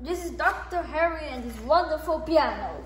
This is Dr. Harry and his wonderful piano.